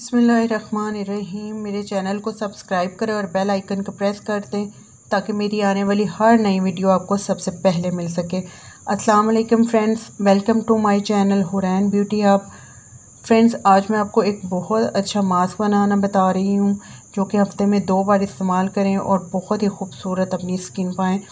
बसमीम मेरे चैनल को सब्सक्राइब करें और बेल आइकन को प्रेस कर दें, ताकि मेरी आने वाली हर नई वीडियो आपको सबसे पहले मिल सके। अस्सलाम वालेकुम friends, welcome to my channel Hurain beauty आप। फ्रेंड्स, आज मैं आपको एक बहुत अच्छा मास्क बनाना बता रही हूँ, जो कि हफ़्ते में दो बार इस्तेमाल करें और बहुत ही खूबसूरत अपनी स्किन पाएँ।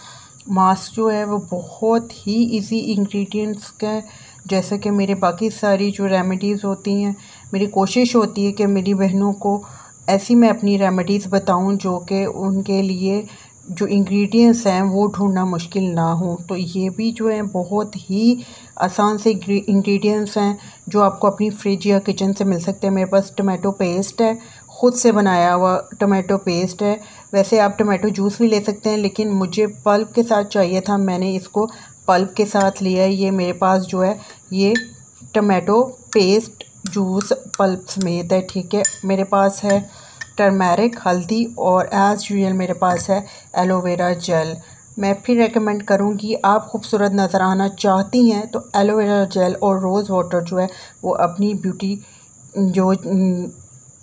मास्क जो है, वो बहुत ही इजी इंग्रेडिएंट्स का जैसे कि मेरे बाकी सारी जो रेमेडीज़ होती हैं मेरी कोशिश होती है कि मेरी बहनों को ऐसी मैं अपनी रेमेडीज़ बताऊँ जो कि उनके लिए जो इंग्रेडिएंट्स हैं वो ढूंढना मुश्किल ना हो। तो ये भी जो है बहुत ही आसान से इंग्रेडिएंट्स हैं जो आपको अपनी फ्रिज या किचन से मिल सकते हैं। मेरे पास टमाटो पेस्ट है, ख़ुद से बनाया हुआ टमाटो पेस्ट है। वैसे आप टमाटो जूस भी ले सकते हैं, लेकिन मुझे पल्प के साथ चाहिए था, मैंने इसको पल्प के साथ लिया ये मेरे पास जो है, ये टमाटो पेस्ट जूस, पल्प समेत है, ठीक है। मेरे पास है टर्मेरिक, हल्दी और एज़ यूजल मेरे पास है एलोवेरा जेल। मैं फिर रेकमेंड करूँगी, आप खूबसूरत नज़र आना चाहती हैं तो एलोवेरा जेल और रोज़ वाटर जो है, वो अपनी ब्यूटी जो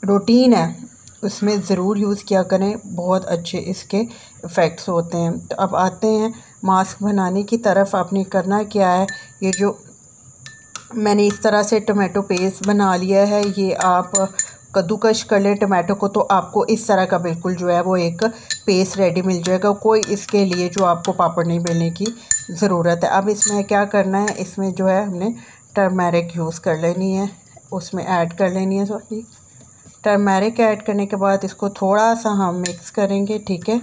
रूटीन है, उसमें ज़रूर यूज़ किया करें, बहुत अच्छे इसके इफ़ेक्ट्स होते हैं। तो अब आते हैं मास्क बनाने की तरफ़ आपने करना क्या है, ये जो मैंने इस तरह से टमाटो पेस्ट बना लिया है। ये आप कद्दूकश कर लें, टमाटो को तो आपको इस तरह का बिल्कुल जो है वो एक पेस्ट रेडी मिल जाएगा। कोई इसके लिए जो आपको पापड़ नहीं बेलने की ज़रूरत है। अब इसमें क्या करना है? इसमें जो है हमने टर्मेरिक यूज़ कर लेनी है। उसमें ऐड कर लेनी है सॉरी टर्मेरिक ऐड करने के बाद इसको थोड़ा सा हम मिक्स करेंगे, ठीक है?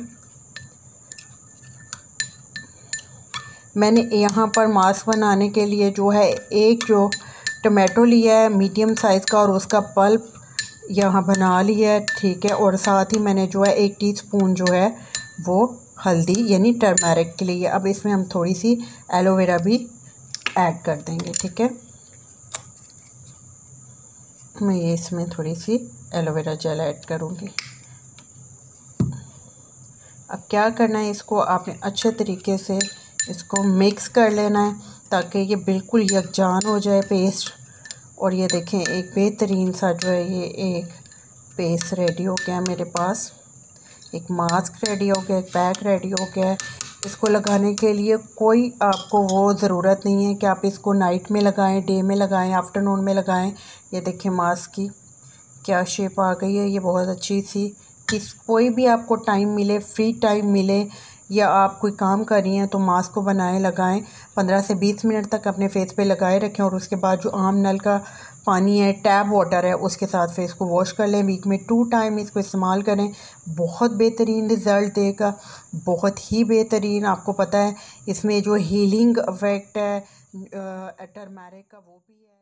मैंने यहाँ पर मास्क बनाने के लिए जो है, एक जो टमाटो लिया है, मीडियम साइज़ का और उसका पल्प यहाँ बना लिया है, ठीक है। और साथ ही मैंने जो है, एक टीस्पून जो है, वो हल्दी यानी टर्मेरिक के लिए, अब इसमें हम थोड़ी सी एलोवेरा भी ऐड कर देंगे, ठीक है। मैं ये इसमें थोड़ी सी एलोवेरा जेल ऐड करूँगी। अब क्या करना है इसको? आपने अच्छे तरीके से इसको मिक्स कर लेना है ताकि ये बिल्कुल यकजान हो जाए पेस्ट और ये देखें, एक बेहतरीन सा जो है ये एक पेस्ट रेडी हो गया मेरे पास। एक मास्क रेडी हो गया, एक पैक रेडी हो गया है। इसको लगाने के लिए कोई आपको वो ज़रूरत नहीं है कि आप इसको नाइट में लगाएँ डे में लगाएँ आफ्टरनून में लगाएँ। ये देखें मास्क की क्या शेप आ गई है, ये बहुत अच्छी सी। किस, कोई भी आपको टाइम मिले फ्री टाइम मिले या आप कोई काम कर रही हैं तो मास्क को बनाएँ, लगाएँ, पंद्रह से बीस मिनट तक अपने फेस पे लगाए रखें और उसके बाद जो आम नल का पानी है टैप वाटर है, उसके साथ फेस को वॉश कर लें। वीक में टू टाइम इसको इस्तेमाल करें। बहुत बेहतरीन रिज़ल्ट देगा। बहुत ही बेहतरीन। आपको पता है, इसमें जो हीलिंग अफेक्ट है टर्मेरिक का वो भी है।